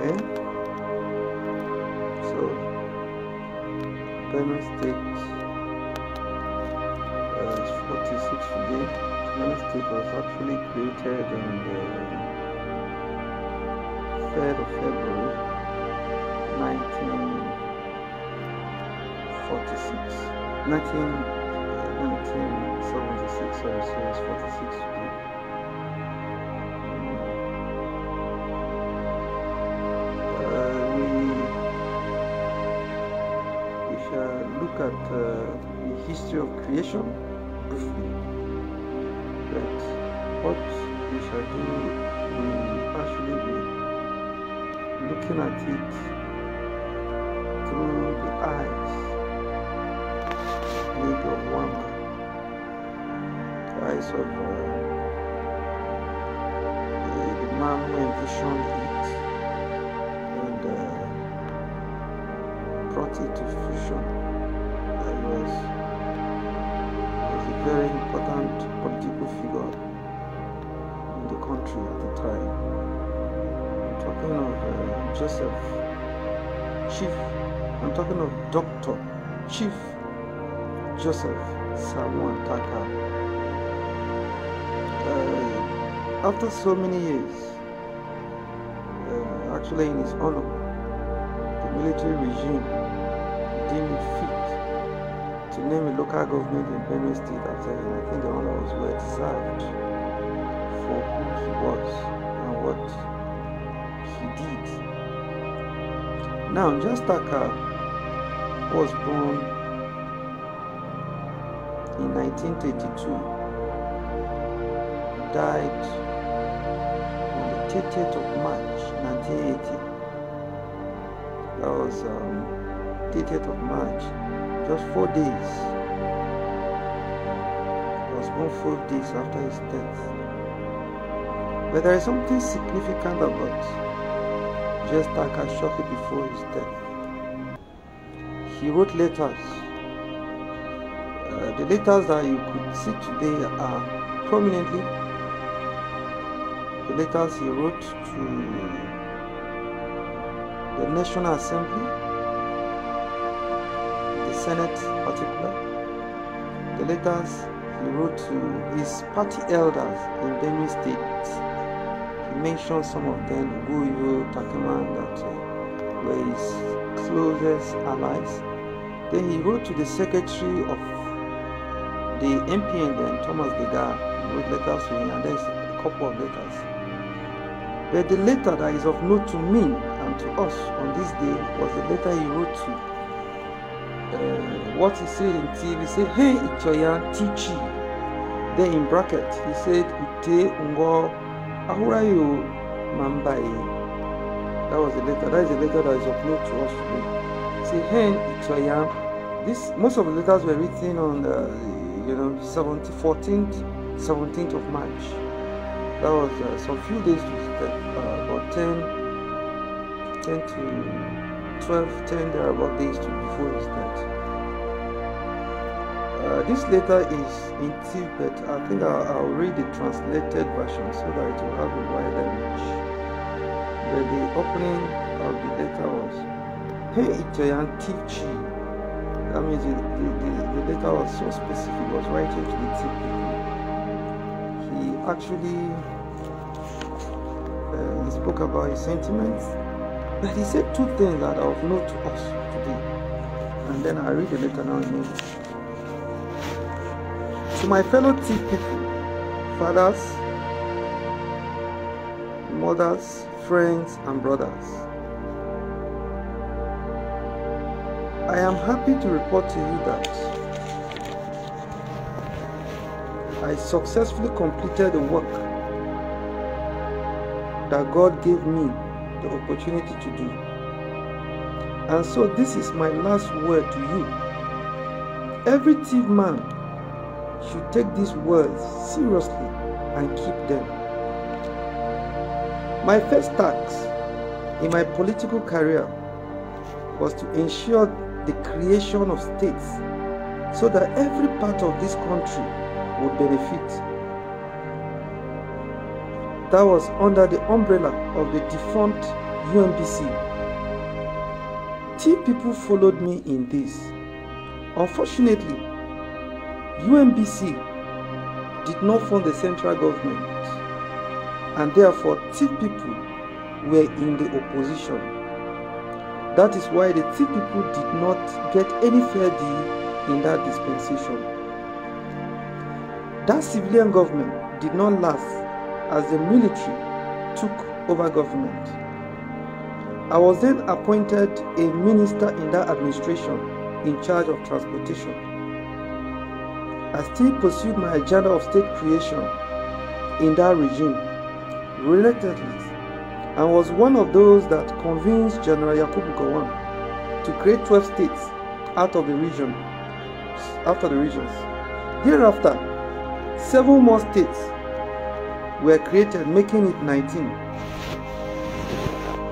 okay. So Penance takes uh, 46 today. Penance state was actually created on the 3rd of February 1946 19, 1976 uh, sorry so it's 46 today. The history of creation briefly. But what we shall do, we actually be looking at it through the eyes of one man, the eyes of uh, the, the man who envisioned it and uh, brought it to fruition. Was, was a very important political figure in the country at the time. I'm talking of uh, Joseph Chief. I'm talking of Doctor Chief Joseph Samuel Tarka. Uh, after so many years, uh, actually in his honor, the military regime deemed it fit to name a local government in Benue State after him. I think the honor was well deserved for who he was and what he did. Now, J.S. Tarka was born in 1932, died on the 30th of March 1980. That was um, 30th of March, just four days. He was born four days after his death. But there is something significant about J.S. Tarka shortly before his death. He wrote letters uh, the letters that you could see today are prominently the letters he wrote to the National Assembly, Senate particular, the letters he wrote to his party elders in Benue State. He mentioned some of them, Guyo, Takeman, that uh, were his closest allies. Then he wrote to the secretary of the NPN then, Thomas Degar, wrote letters to him, and there's a couple of letters. But the letter that is of note to me and to us on this day was the letter he wrote to what he said in TV. He said, Hey, Ichoya Tichi. Then in bracket, he said, Ute Ngo Ahurayo Mambai. That was the letter. That is the letter that is of note to us today. Said, Hey, Ichoya. This, most of the letters were written on the you know, 17th, 14th, 17th of March. That was uh, some few days to uh, about 10, 10 to 12, 10 there about days to before his death. Uh, this letter is in Tibet. I think I'll, I'll, read the translated version so that it will have a wider reach. But the opening of the letter was, Hey Itoyan Tichi. That means the, the, the, letter was so specific, it was writing to the people. He actually uh, spoke about his sentiments, but he said two things that are of note to us today. And then I read the letter now in English. To my fellow Tiv people, fathers, mothers, friends, and brothers, I am happy to report to you that I successfully completed the work that God gave me the opportunity to do. And so this is my last word to you. Every Tiv man should take these words seriously and keep them. My first task in my political career was to ensure the creation of states so that every part of this country would benefit. That was under the umbrella of the defunct UMBC. Tiv people followed me in this, Unfortunately, UMBC did not fund the central government and therefore Tiv people were in the opposition. That is why the Tiv people did not get any fair deal in that dispensation. That civilian government did not last as the military took over government. I was then appointed a minister in that administration in charge of transportation. I still pursued my agenda of state creation in that regime reluctantly and was one of those that convinced General Yakubu Gowon to create 12 states out of the region after the regions. Thereafter, seven more states were created, making it 19.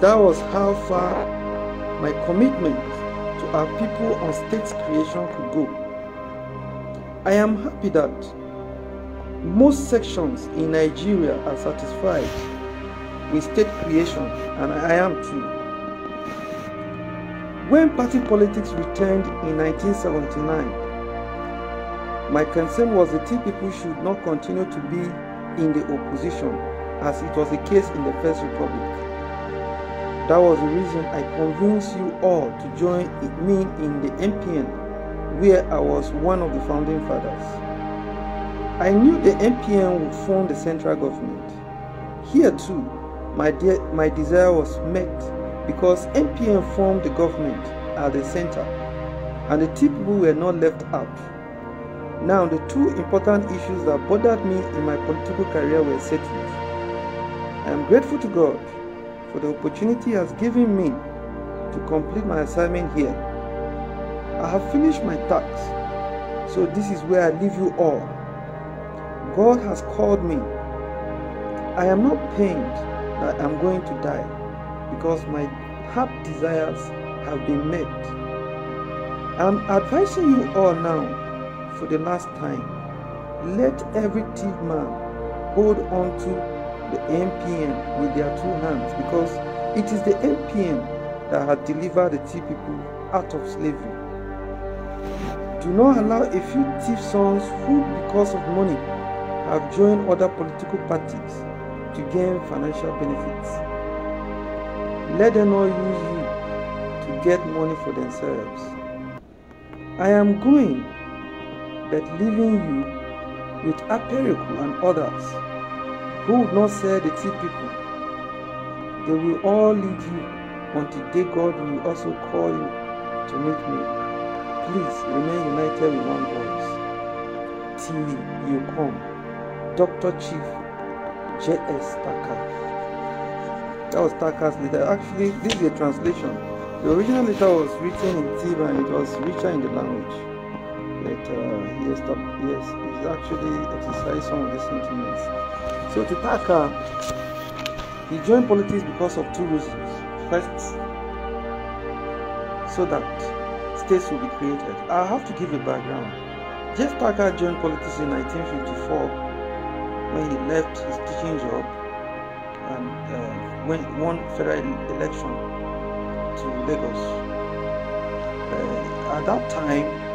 That was how far my commitment to our people on states creation could go. I am happy that most sections in Nigeria are satisfied with state creation, and I am too. When party politics returned in 1979, my concern was the people should not continue to be in the opposition as it was the case in the First Republic. That was the reason I convinced you all to join me in the NPN where I was one of the founding fathers. I knew the NPN would form the central government. Here too, my, de- my desire was met because NPN formed the government at the center and the people were not left out. Now, the two important issues that bothered me in my political career were settled. I am grateful to God for the opportunity He has given me to complete my assignment here. I have finished my task, so this is where I leave you all. God has called me. I am not pained that I'm going to die because my heart desires have been met. I'm advising you all now for the last time. Let every Tiv man hold on to the NPN with their two hands because it is the NPN that had delivered the Tiv people out of slavery. Do not allow a few Tiv sons who, because of money, have joined other political parties to gain financial benefits. Let them not use you to get money for themselves. I am going, but leaving you with Aper Aku and others who would not sell the Tiv people. They will all lead you until day God will also call you to meet me. Please remain united with one voice till you come. Dr. Chief J.S. Tarka. That was Tarka's letter. Actually, this is a translation. The original letter was written in Tiba and it was richer in the language. But uh, he has yes, he's actually exercised some of the sentiments. So to Tarka, he joined politics because of two reasons. First, so that states will be created. I have to give a background. Jeff Tarka joined politics in 1954 when he left his teaching job and uh, when won federal election to Lagos. Uh, at that time,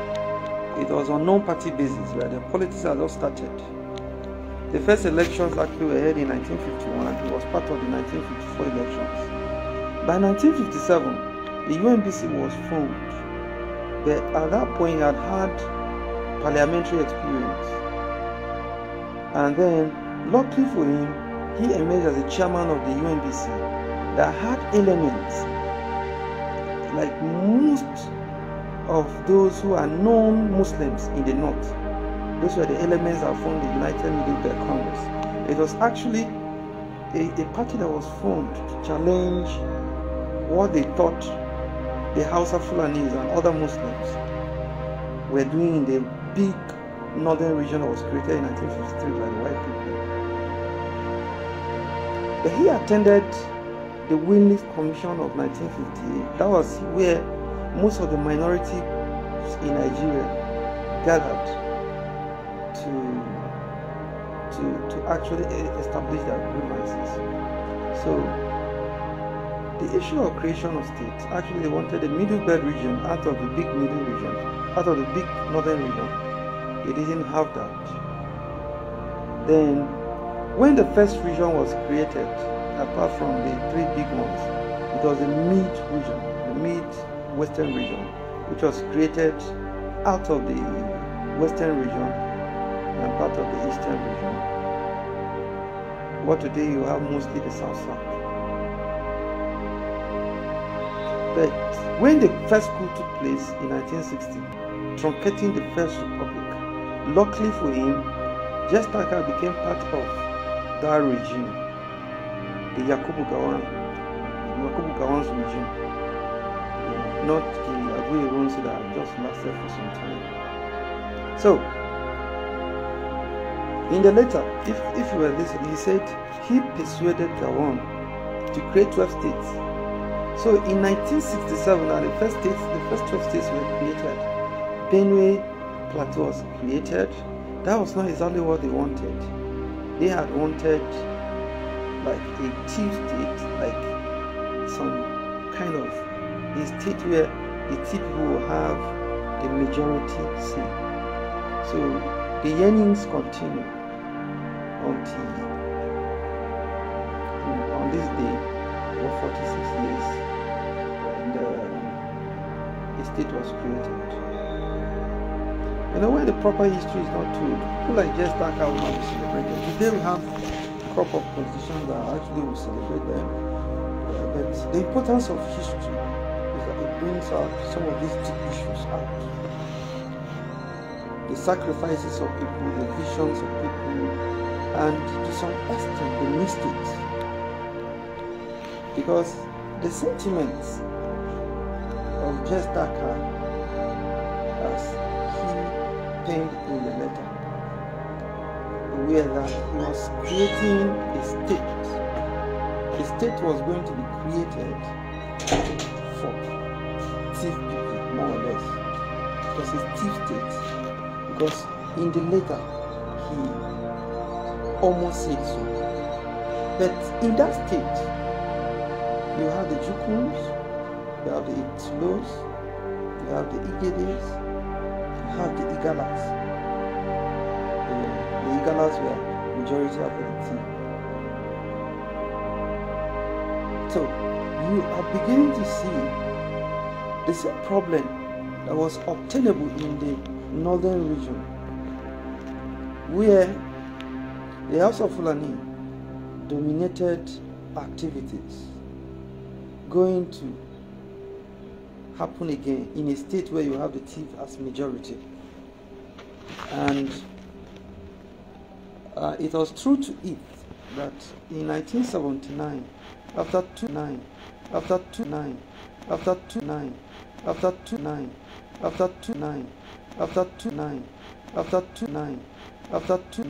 it was on non-party basis where the politics had just started. The first elections actually were held in 1951 and it was part of the 1954 elections. By 1957, the UMBC was formed, but at that point he had had parliamentary experience. And then, luckily for him, he emerged as the chairman of the UMBC that had elements like most of those who are non-Muslims in the north. Those were the elements that formed the United Middle Belt Congress. It was actually a, a party that was formed to challenge what they thought the Hausa Fulanis and other Muslims were doing in the big northern region that was created in 1953 by the white people. But he attended the Willink Commission of 1958. That was where most of the minorities in Nigeria gathered to to to actually establish their grievances. So the issue of creation of states, actually they wanted the middle belt region out of the big middle region, out of the big northern region. They didn't have that. Then, when the first region was created, apart from the three big ones, it was the mid region, the mid western region, which was created out of the western region and part of the eastern region. What today you have mostly the south south. But when the first coup took place in 1960, truncating the First Republic, luckily for him, J.S. Tarka became part of that regime, the Yakubu Gowon, Yakubu Gowon's regime, not the Abu Ironsi that just lasted for some time. So, in the letter, if, if you were listening, he said he persuaded Gowon to create 12 states so in 1967, now the first states, the first 12 states were created. Benue Plateau was created. That was not exactly what they wanted. They had wanted like a chief state, like some kind of a state where the people will have the majority say. So the yearnings continue until on this day for 46 years and uh, a state was created. You know, when the proper history is not told, people like just that will not be celebrated. Today we have a crop of politicians that actually will celebrate them. Uh, but the importance of history brings out some of these deep issues out. The sacrifices of people, the visions of people, and to some extent the mistakes. Because the sentiments of Tarka as he penned in the letter where that he was creating a state. The state was going to be created for people, more or less. Because it's Tiv state. Because in the letter he almost said so. But in that state, you have the Jukuns, you have the Itilos, you have the Igedes, you have the Igalas. The, the Igalas were majority of the team. So you are beginning to see the same problem that was obtainable in the northern region, where the Hausa Fulani dominated activities going to happen again in a state where you have the Tiv as majority. And uh, it was true to it that in 1979, after two nine, after two nine, after two nine, after two nine, after two nine, after two nine, after two nine, after two